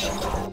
Okay.